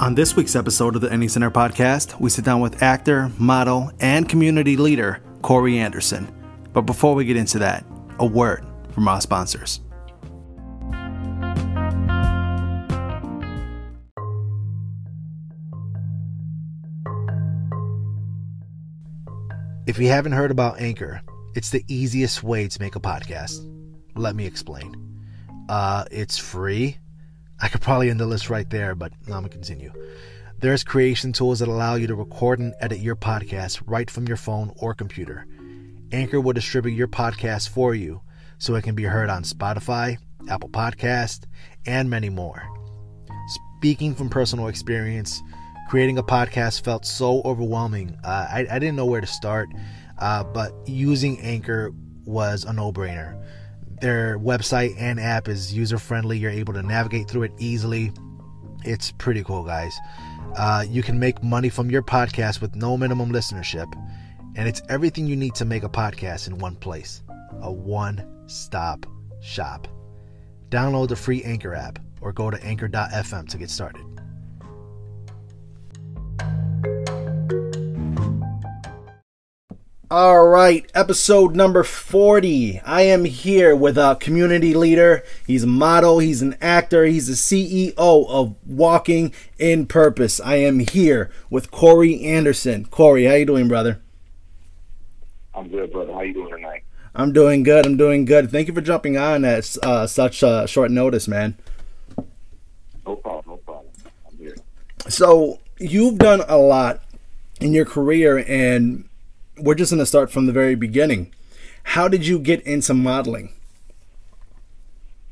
On this week's episode of the Indie Center podcast, we sit down with actor, model, and community leader Corey Anderson. But before we get into that, a word from our sponsors. If you haven't heard about Anchor, it's the easiest way to make a podcast. Let me explain. Uh, it's free. I could probably end the list right there, but I'm gonna continue. There's creation tools that allow you to record and edit your podcast right from your phone or computer. Anchor will distribute your podcast for you so it can be heard on Spotify, Apple Podcast, and many more. Speaking from personal experience, creating a podcast felt so overwhelming. Uh, I, I, didn't know where to start, uh, but using Anchor was a no brainer. Their website and app is user friendly, you're able to navigate through it easily. It's pretty cool, guys. Uh, you can make money from your podcast with no minimum listenership, and it's everything you need to make a podcast in one place a one stop shop. Download the free Anchor app or go to anchor.fm to get started. All right, episode number 40. I am here with a community leader. He's a model, he's an actor, he's the CEO of Walking in Purpose. I am here with Corey Anderson. Corey, how you doing, brother? I'm good, brother. How you doing tonight? I'm doing good. I'm doing good. Thank you for jumping on at uh, such uh, short notice, man. No problem. No problem. I'm here. So you've done a lot in your career, and we're just going to start from the very beginning. How did you get into modeling?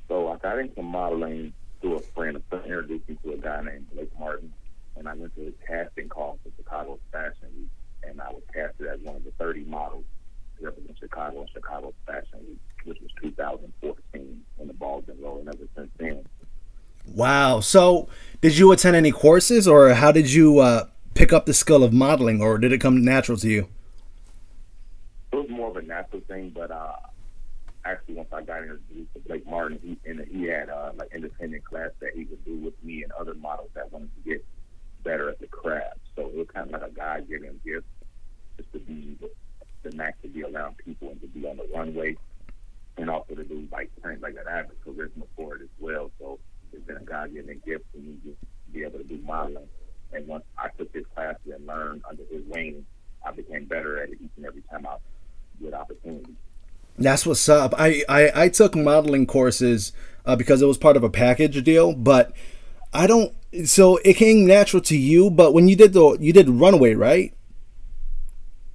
So I got into modeling through a friend. A friend introduced me to a guy named Blake Martin, and I went to his casting call for Chicago Fashion Week, and I was casted as one of the 30 models to represent Chicago and Chicago Fashion Week, which was 2014, and the ball's been rolling ever since then. Wow. So, did you attend any courses, or how did you uh, pick up the skill of modeling, or did it come natural to you? it was more of a natural thing, but uh, actually once I got introduced to Blake Martin, he and he had uh, like independent class that he would do with me and other models that wanted to get better at the craft. So it was kind of like a God given gift just to be the, knack to be around people and to be on the runway and also to do like things like that. I have a charisma for it as well. So it's been a God given gift for me to be able to do modeling. And once I took this class and learned under his wing, I became better at it each and every time I good opportunity. That's what's up. I, I, I took modeling courses uh, because it was part of a package deal, but I don't. So it came natural to you, but when you did the you did runway, right?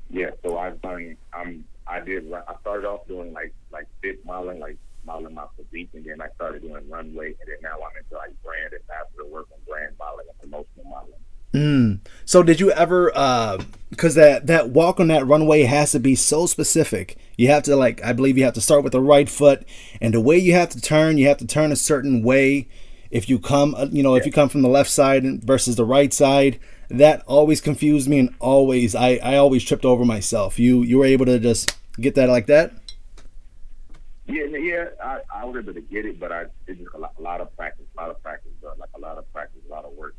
Yeah. So I I I'm I did. I started off doing like like fit modeling, like modeling my physique, and then I started doing runway, and then now I'm into like brand ambassador work on brand modeling and promotional modeling. Mm. So did you ever because that that walk on that runway has to be so specific. You have to like I believe you have to start with the right foot and the way you have to turn, you have to turn a certain way. If you come, uh, you know, if you come from the left side versus the right side, that always confused me and always I I always tripped over myself. You you were able to just get that like that? Yeah, yeah, I, I was able to get it, but I it just a lot, a lot of practice, a lot of practice, like a lot of practice, a lot of work.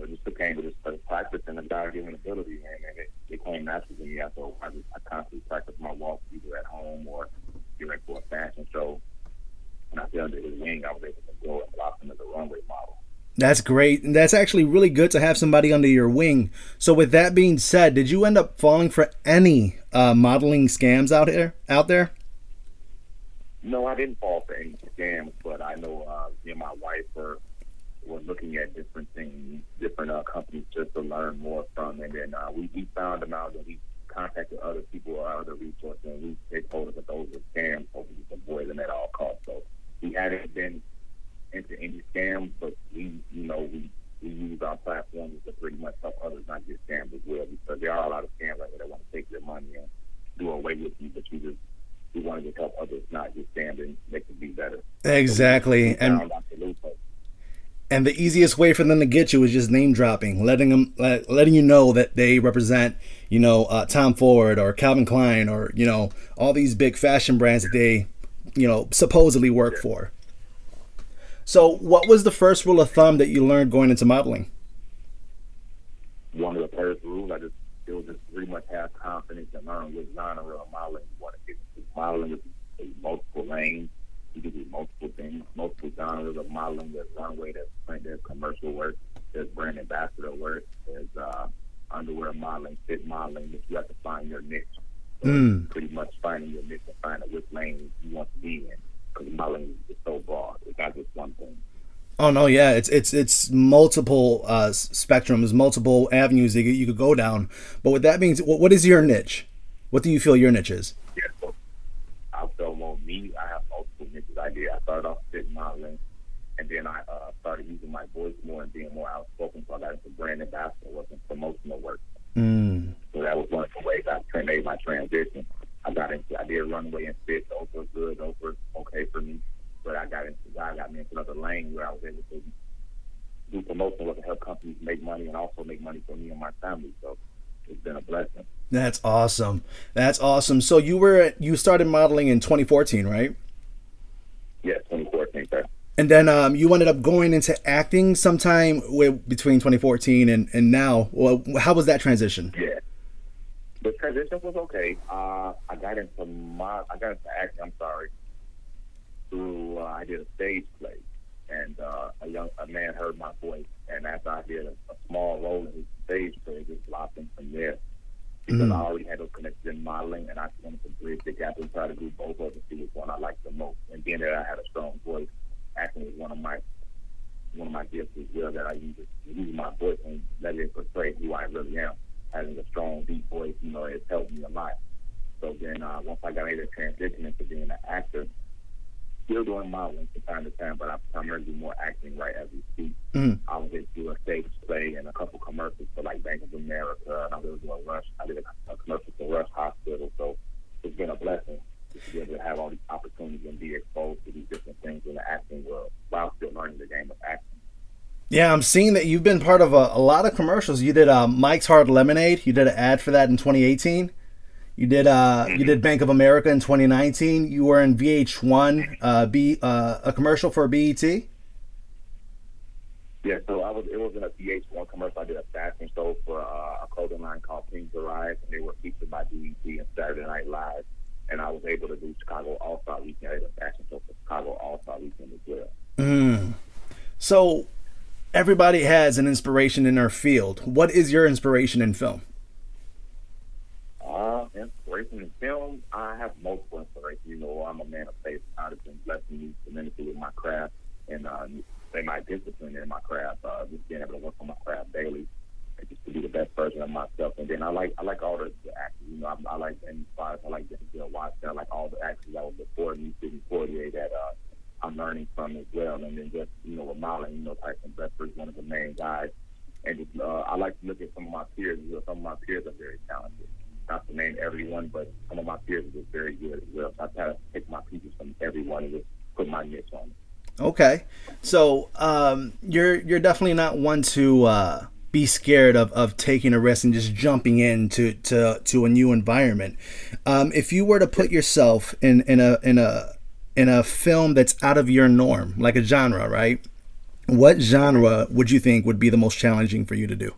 So it just became to just practice and a God given ability, man, and it, it came natural to me. So I, just, I constantly practice my walk either at home or getting for a fashion show. And I feel under his wing, I was able to grow and blossom as a runway model. That's great. And that's actually really good to have somebody under your wing. So with that being said, did you end up falling for any uh, modeling scams out here out there? No, I didn't fall for any scams, but I know uh, me and my wife were were looking at different things, different uh, companies just to learn more from. And then uh, we, we found them out and we contacted other people or other resources and we, they told us that those were scams, so we just avoid them at all costs. So we hadn't been into any scams, but we, you know, we, we use our platforms to pretty much help others not get scammed as well because there are a lot of scams out there that want to take your money and do away with you, but you just we want to help others not get scammed and make it be better. Exactly. So and and the easiest way for them to get you is just name dropping, letting them, let, letting you know that they represent, you know, uh, Tom Ford or Calvin Klein or you know all these big fashion brands that they, you know, supposedly work for. So, what was the first rule of thumb that you learned going into modeling? One of the first rules, I just it was just pretty much have con- Mm. Pretty much finding your niche and finding which lane you want to be in. Because modeling is so broad. It's not just one thing. Oh no, yeah, it's it's it's multiple uh, spectrums, multiple avenues that you, you could go down. But with that being, what, what is your niche? What do you feel your niche is? Yeah, so I feel more me. I have multiple niches. I did. I started off fit modeling, and then I uh, started using my voice more and being more outspoken. So I got into brand ambassador work and promotional work. Mm. So that was one of the ways I tra- made my transition. I got into. I did runway and fit. Those were good. Those were okay for me. But I got into. God got me into another lane where I was able to do promotion work and help companies make money and also make money for me and my family. So it's been a blessing. That's awesome. That's awesome. So you were you started modeling in 2014, right? Yeah, 2014, sir. And then um, you ended up going into acting sometime with, between 2014 and, and now. Well, how was that transition? Yeah. Transition was okay. Uh, I got into my, I got into acting. I'm sorry. Through uh, I did a stage play, and uh, a young a man heard my voice, and after I did a, a small role in his stage play, just blossomed from there. Because Mm. I already had those connections in modeling, and I just wanted to bridge the gap and try to do both of them see which one I liked the most. And being that I had a strong voice, acting was one of my one of my gifts as well that I use use my voice and let it portray who I really am. Having a strong, deep voice, you know, it's helped me a lot. So then, uh, once I got able to transition into being an actor, still doing modeling from time to time, but I primarily do more acting right as we speak. Mhm. I was able to do a stage play and a couple commercials for like Bank of America, and I was able to do a Rush. I did a, a commercial for Rush Hospital, so it's been a blessing to be able to have all these opportunities and be exposed to these different things in the acting world while still learning the game of acting. Yeah, I'm seeing that you've been part of a, a lot of commercials. You did uh, Mike's Hard Lemonade. You did an ad for that in 2018. You did uh, you did Bank of America in 2019. You were in VH1, uh, B uh, a commercial for BET. Yeah, so I was. It was in a VH1 commercial. I did a fashion show for uh, a clothing line called Pink Arrive, and they were featured by BET and Saturday Night Live. And I was able to do Chicago All Star Weekend. I did a fashion show for Chicago All Star Weekend as well. Mm. So everybody has an inspiration in their field. What is your inspiration in film? Uh, inspiration in film, I have multiple inspirations. You know, I'm a man of faith. God has been blessing me tremendously with my craft and uh, my discipline in my craft. Uh, just being able to work on my craft daily, and just to be the best version of myself. And then I like I like all the, the actors. You know, I, I like Danny Fox. I like Denzel Washington. I like all the actors that were before me, Sidney Poitier, that uh, I'm learning from as well. And then just you know, modeling, you know, Tyson Beckford is one of the main guys. And just, uh, I like to look at some of my peers. You know, some of my peers are very talented not to name everyone, but some of my peers are just very good as well. So I try to pick my pieces from everyone and just put my niche on it. Okay, so um, you're you're definitely not one to uh, be scared of, of taking a risk and just jumping into to, to a new environment. Um, if you were to put yourself in, in a in a in a film that's out of your norm, like a genre, right? What genre would you think would be the most challenging for you to do?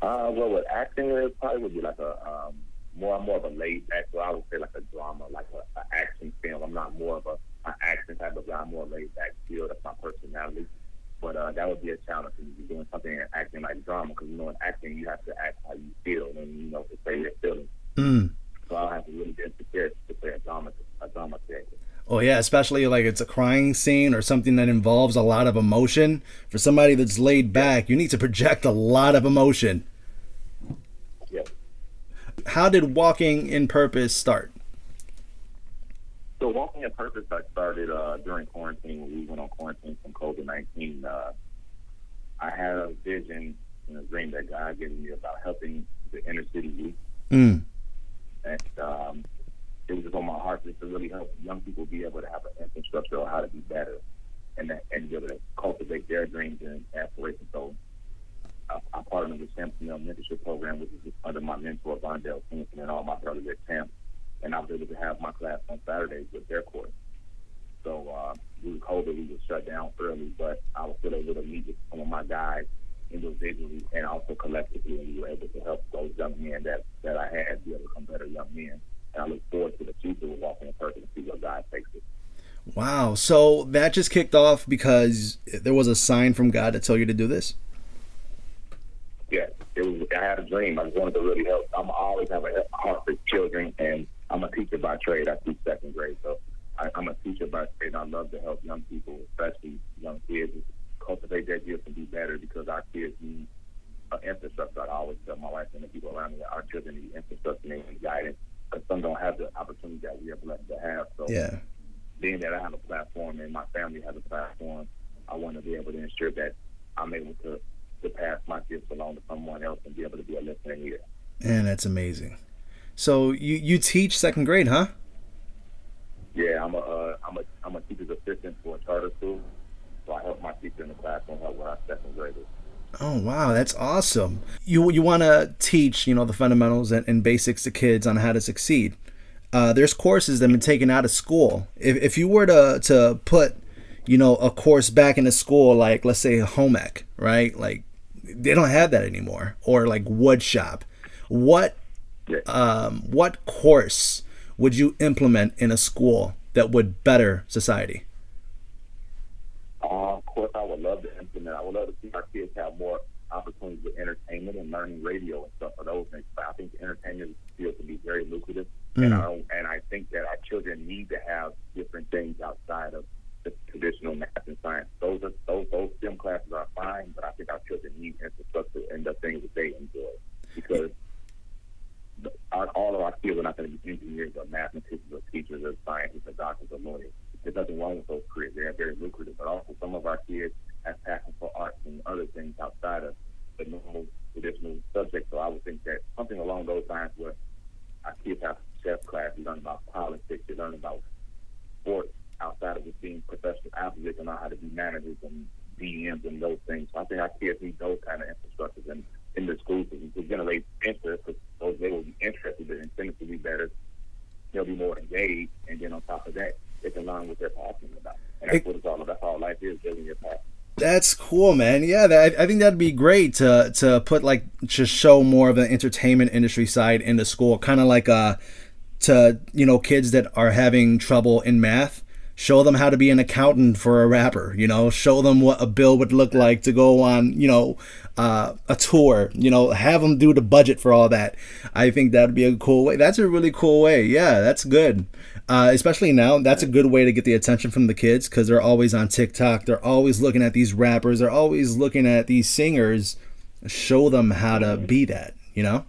Uh, well, with acting, it probably would be like a um, more more of a laid back. So I would say like a drama, like a, a action film. I'm not more of a, a action type of guy. I'm more laid back feel. That's my personality. But uh, that would be a challenge for me doing something in acting like drama, because you know in acting you have to act how you feel and you know to say your feelings. Mm. So I'll have to really be prepared to play a drama a drama character. Oh yeah, especially like it's a crying scene or something that involves a lot of emotion. For somebody that's laid back, you need to project a lot of emotion. Yeah. How did Walking in Purpose start? So walking in purpose, I started uh, during quarantine when we went on quarantine from COVID nineteen. Uh, I had a vision and a dream that God gave me about helping the inner city youth, Mm. and um, it was just on my heart just to really help young people be able to have an infrastructure on how to be better, and that, and be able to cultivate their dreams and aspirations. So. I, I partnered with Champ Young Mentorship Program, which is under my mentor, Vondell Kingston, and all my brothers at Champ and I was able to have my class on Saturdays with their course. So uh, due to COVID, we were shut down early, but I was still able to meet with some of my guys individually and also collectively, and we were able to help those young men that, that I had be able to become better young men. And I look forward to the future of walking in purpose and see where God takes it. Wow. So that just kicked off because there was a sign from God to tell you to do this? Yeah, it was. I had a dream. I wanted to really help. I'm always have a heart for children, and I'm a teacher by trade. I teach second grade, so I, I'm a teacher by trade. I love to help young people, especially young kids, cultivate their gifts and be better because our kids need uh, infrastructure. I always tell my wife and the people around me that our children need infrastructure and guidance because some don't have the opportunity that we are blessed to have. So yeah being that I have a platform and my family has a platform, I want to be able to ensure that I'm able to, to pass my gifts along to someone else and be able to be a listening ear. Man, that's amazing. So you you teach second grade, huh? Yeah, I'm a uh, I'm a I'm a teacher's assistant for a charter school, so I help my teacher in the classroom help with our second graders. Oh wow, that's awesome! You you want to teach you know the fundamentals and, and basics to kids on how to succeed uh, there's courses that have been taken out of school. If, if you were to, to put, you know, a course back into school, like let's say home ec, right? Like they don't have that anymore, or like wood shop. What, um, what course would you implement in a school that would better society? Uh, of course, I would love to implement. I would love to see our kids have more opportunities with entertainment and learning radio and stuff for those things. But I think entertainment field can be very lucrative, mm. and I and I think that our children need to have different things outside of the traditional math and science. Those are those those STEM classes are fine, but I think our children need infrastructure and the things that they enjoy because. Our, all of our kids are not going to be engineers or mathematicians or teachers or scientists or doctors or lawyers. There's nothing wrong with those careers. They're very lucrative. But also, some of our kids have passion for arts and other things outside of the normal traditional subject. So I would think that something along those lines where our kids have chess class, you learn about politics, you learn about sports outside of just being professional athletes, and know how to be managers and GMs and those things. So I think our kids need those kind of infrastructures in, in the schools to, to generate interest because they will be interested in things to be better. They'll be more engaged, and then on top of that, they can learn what they're passionate about. And that's what it's all about. That's all life is, building your passion. That's cool, man. Yeah, that, I think that'd be great to to put like to show more of the entertainment industry side into school, kind of like uh to you know kids that are having trouble in math. Show them how to be an accountant for a rapper. You know, show them what a bill would look like to go on. You know, uh, a tour. You know, have them do the budget for all that. I think that'd be a cool way. That's a really cool way. Yeah, that's good. Uh, especially now, that's a good way to get the attention from the kids because they're always on TikTok. They're always looking at these rappers. They're always looking at these singers. Show them how to be that, you know?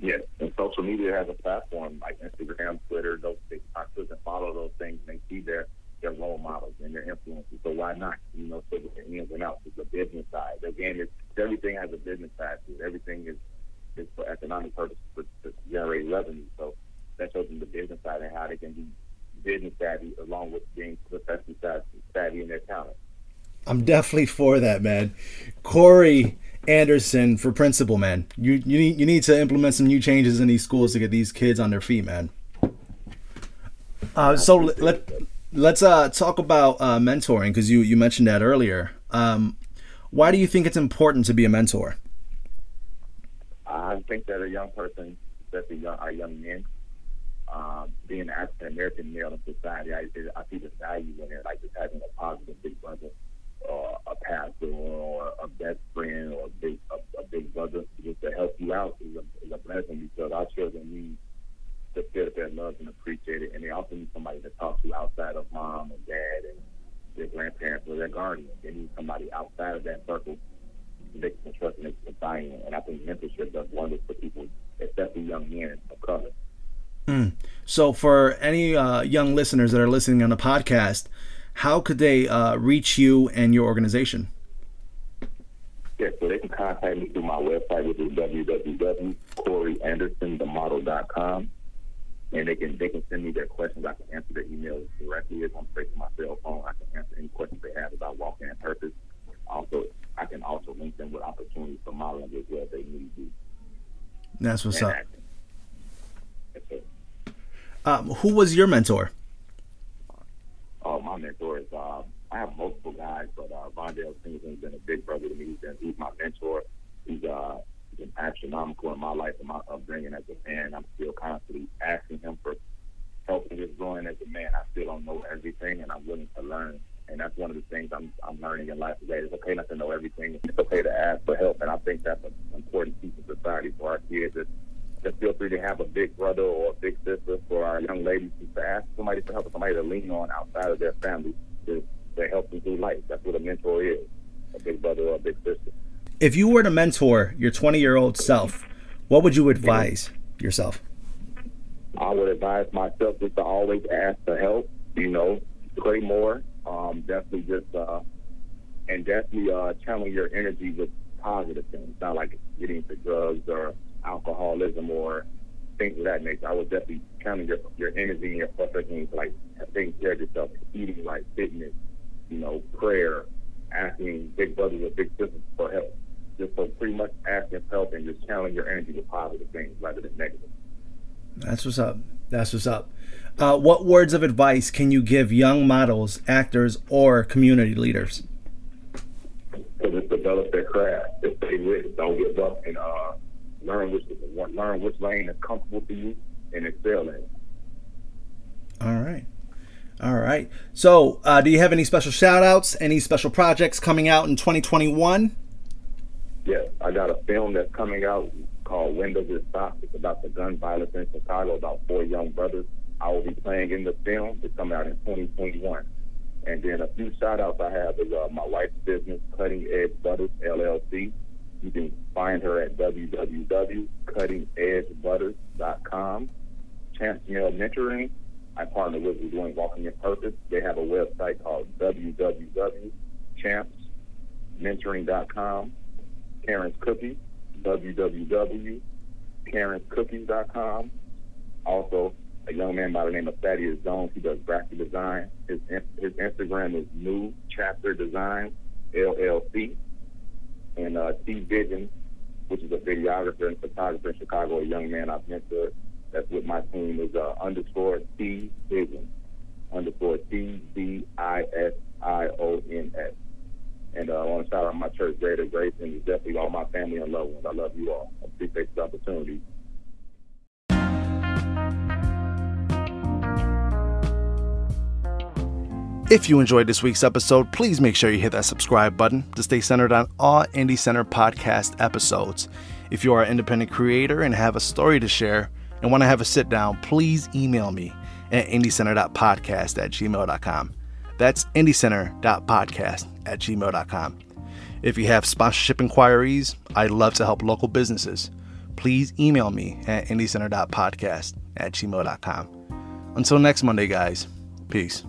Yeah, and social media has a platform like Instagram, Twitter, those TikTok, and follow those things and they see their their role models and their influences. So why not? You know, so the ins and outs is the business side. Again, it's, everything has a business side to it. Everything is is for economic purposes to generate revenue. So that shows them the business side and how they can be business savvy along with being professional savvy in their talent. Definitely for that, man. Corey Anderson for principal, man. You you need you need to implement some new changes in these schools to get these kids on their feet, man. Uh, so let, let let's uh, talk about uh, mentoring because you you mentioned that earlier. Um, why do you think it's important to be a mentor? I think that a young person, especially young, our young men, um, being an African American male in society, I, I see the value in it, like just having a positive big brother, or a pastor, or a best friend, or a big a, a big brother, just to help you out is a, is a blessing because our children need to feel that loved and appreciated, and they also need somebody to talk to outside of mom and dad and their grandparents or their guardians. They need somebody outside of that circle they can trust and they can buy in. And I think mentorship does wonders for people, especially young men of color. Mm. So, for any uh, young listeners that are listening on the podcast, how could they uh, reach you and your organization? Yeah, so they can contact me through my website, which is www.coryandersonthemodel.com. And they can they can send me their questions. I can answer their emails directly as I'm straight to my cell phone. I can answer any questions they have about walking in purpose. Also, I can also link them with opportunities for modeling as well if they need to. That's what's and up. Um, who was your mentor? Oh, my mentor is uh, I have multiple guys, but uh, Vondell Singleton's been a big brother to me. He's, been, he's my mentor. He's uh, been astronomical in my life and my upbringing as a man. I'm still constantly asking him for help in his growing as a man. I still don't know everything, and I'm willing to learn. And that's one of the things I'm, I'm learning in life today. It's okay not to know everything. It's okay to ask for help, and I think that's an important piece of society for our kids. It's, just feel free to have a big brother or a big sister for our young ladies to ask somebody for help, somebody to lean on outside of their family to, to help them through life. That's what a mentor is, a big brother or a big sister. If you were to mentor your 20 year old self, what would you advise yourself? I would advise myself just to always ask for help, you know, pray more, um, definitely just, uh, and definitely uh, channel your energy with positive things, not like getting into drugs or alcoholism or things of that nature. I would definitely channel your, your energy and your frustration like taking care of yourself, eating right, fitness, you know, prayer, asking big brothers or big sisters for help. Just so pretty much asking for help and just channeling your energy with positive things rather than negative. That's what's up. That's what's up. Uh, what words of advice can you give young models, actors, or community leaders? So just develop their craft. Just stay with it. Don't give up and uh, learn which learn which lane is comfortable for you and excel in it. All right. All right. So, uh, do you have any special shout outs, any special projects coming out in 2021? Yeah, I got a film that's coming out called Windows is Stop. It's about the gun violence in Chicago, about four young brothers. I will be playing in the film. It's coming out in 2021. And then a few shout outs I have is uh, my wife's business, Cutting Edge Butters, LLC. You can find her at www.cuttingedgebutters.com. Chancellor Mentoring, I partner with who's doing Walking in Purpose. They have a website called www.champsmentoring.com. Karen's Cookies, www.karenscookies.com. Also, a young man by the name of Thaddeus Jones. He does graphic design. His his Instagram is New Chapter Design LLC. And uh, T Vision, which is a videographer and photographer in Chicago, a young man I've mentored. That's with my team is uh, underscore T Vision underscore T V I S I O N S. And uh, I want to shout out my church, Greater Grace, and definitely all my family and loved ones. I love you all. I appreciate the opportunity. If you enjoyed this week's episode, please make sure you hit that subscribe button to stay centered on all Indie Center podcast episodes. If you are an independent creator and have a story to share and want to have a sit down, please email me at indiecenter.podcast at gmail.com. That's indiecenter.podcast at gmail.com. If you have sponsorship inquiries, I'd love to help local businesses. Please email me at indiecenter.podcast at gmail.com. Until next Monday, guys. Peace.